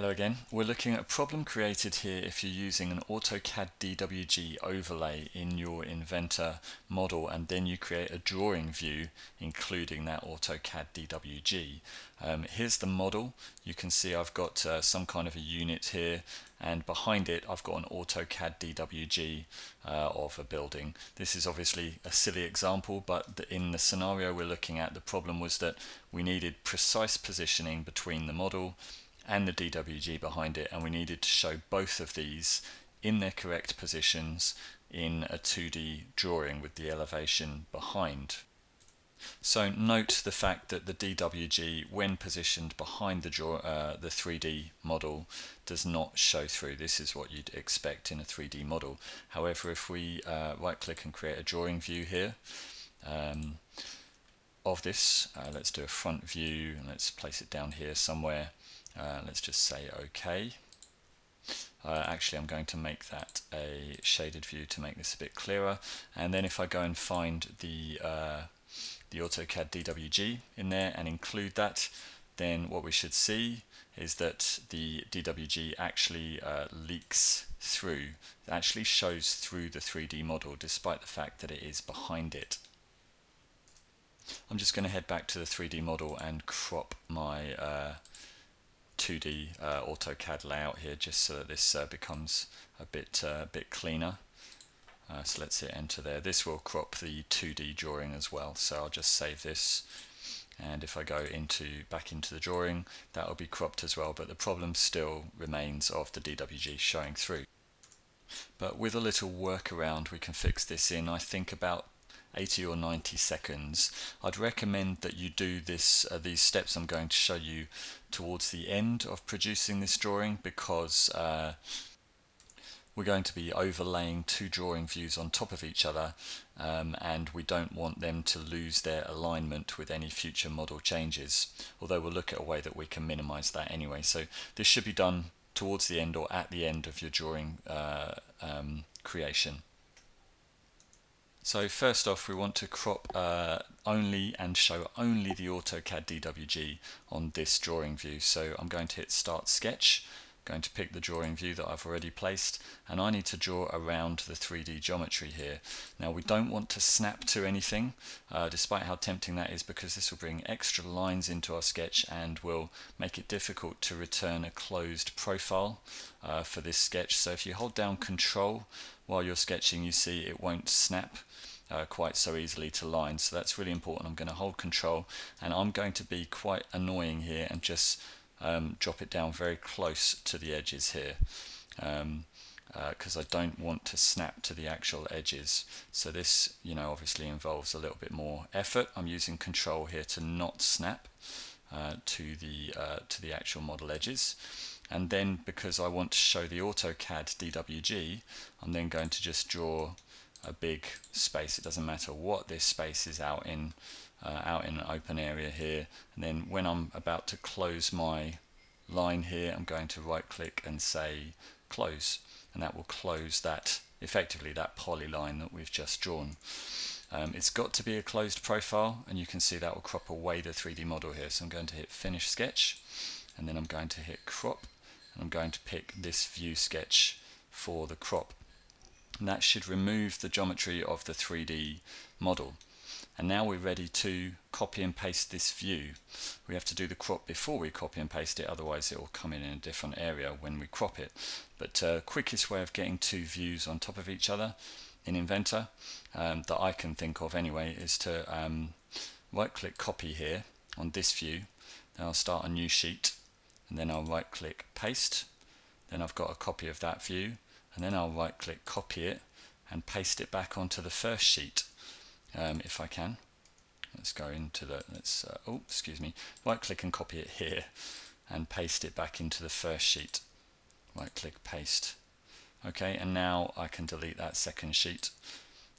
Hello again. We're looking at a problem created here if you're using an AutoCAD DWG overlay in your Inventor model and then you create a drawing view including that AutoCAD DWG. Um, here's the model. You can see I've got uh, some kind of a unit here and behind it I've got an AutoCAD DWG uh, of a building. This is obviously a silly example but the, in the scenario we're looking at the problem was that we needed precise positioning between the model and the DWG behind it and we needed to show both of these in their correct positions in a 2D drawing with the elevation behind. So note the fact that the DWG when positioned behind the, draw, uh, the 3D model does not show through. This is what you'd expect in a 3D model. However if we uh, right click and create a drawing view here um, of this, uh, let's do a front view and let's place it down here somewhere uh, let's just say OK. Uh, actually, I'm going to make that a shaded view to make this a bit clearer. And then if I go and find the, uh, the AutoCAD DWG in there and include that, then what we should see is that the DWG actually uh, leaks through, it actually shows through the 3D model despite the fact that it is behind it. I'm just going to head back to the 3D model and crop my uh, 2D uh, AutoCAD layout here just so that this uh, becomes a bit, uh, bit cleaner. So let's hit enter there. This will crop the 2D drawing as well. So I'll just save this and if I go into back into the drawing that will be cropped as well but the problem still remains of the DWG showing through. But with a little workaround we can fix this in I think about 80 or 90 seconds. I'd recommend that you do this uh, these steps I'm going to show you towards the end of producing this drawing because uh, we're going to be overlaying two drawing views on top of each other um, and we don't want them to lose their alignment with any future model changes although we'll look at a way that we can minimize that anyway so this should be done towards the end or at the end of your drawing uh, um, creation. So first off we want to crop uh, only and show only the AutoCAD DWG on this drawing view. So I'm going to hit start sketch, going to pick the drawing view that I've already placed and I need to draw around the 3D geometry here. Now we don't want to snap to anything uh, despite how tempting that is because this will bring extra lines into our sketch and will make it difficult to return a closed profile uh, for this sketch. So if you hold down control while you're sketching you see it won't snap uh, quite so easily to lines so that's really important I'm going to hold control and I'm going to be quite annoying here and just um, drop it down very close to the edges here because um, uh, I don't want to snap to the actual edges. So this you know obviously involves a little bit more effort. I'm using control here to not snap uh, to the uh, to the actual model edges. And then because I want to show the AutoCAD DWG I'm then going to just draw a big space. It doesn't matter what this space is out in uh, out in an open area here. And then when I'm about to close my line here I'm going to right click and say close. And that will close that effectively that polyline that we've just drawn. Um, it's got to be a closed profile and you can see that will crop away the 3D model here. So I'm going to hit finish sketch and then I'm going to hit crop and I'm going to pick this view sketch for the crop. And that should remove the geometry of the 3D model and now we're ready to copy and paste this view. We have to do the crop before we copy and paste it otherwise it will come in in a different area when we crop it. But uh, quickest way of getting two views on top of each other in Inventor um, that I can think of anyway is to um, right click copy here on this view. Then I'll start a new sheet and then I'll right click paste. Then I've got a copy of that view and then I'll right click copy it and paste it back onto the first sheet um, if I can. Let's go into the let's uh, oh excuse me. Right click and copy it here and paste it back into the first sheet. Right click paste. Okay and now I can delete that second sheet.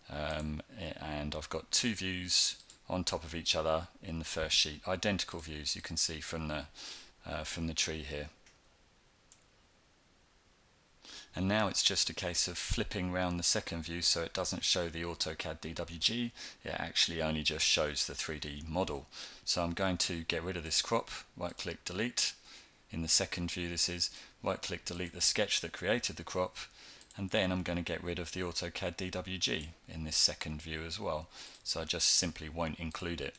Um, and I've got two views on top of each other in the first sheet. Identical views you can see from the uh, from the tree here and now it's just a case of flipping around the second view so it doesn't show the AutoCAD DWG it actually only just shows the 3D model. So I'm going to get rid of this crop right click delete. In the second view this is, right click delete the sketch that created the crop. And then I'm going to get rid of the AutoCAD DWG in this second view as well. So I just simply won't include it.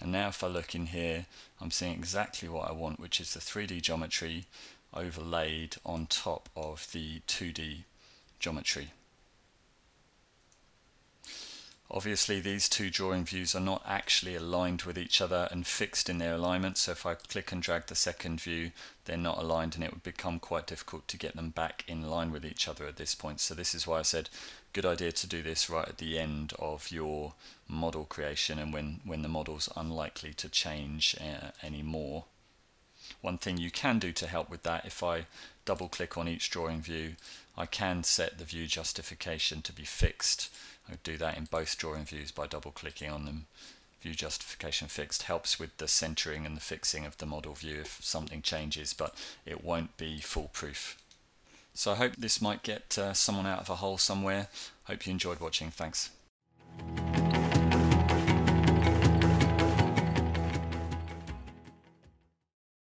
And now if I look in here I'm seeing exactly what I want which is the 3D geometry overlaid on top of the 2D geometry Obviously these two drawing views are not actually aligned with each other and fixed in their alignment so if I click and drag the second view they're not aligned and it would become quite difficult to get them back in line with each other at this point so this is why I said good idea to do this right at the end of your model creation and when when the model's unlikely to change uh, anymore. One thing you can do to help with that if I double click on each drawing view I can set the view justification to be fixed I do that in both drawing views by double clicking on them. View justification fixed helps with the centering and the fixing of the model view if something changes, but it won't be foolproof. So I hope this might get uh, someone out of a hole somewhere. Hope you enjoyed watching. Thanks.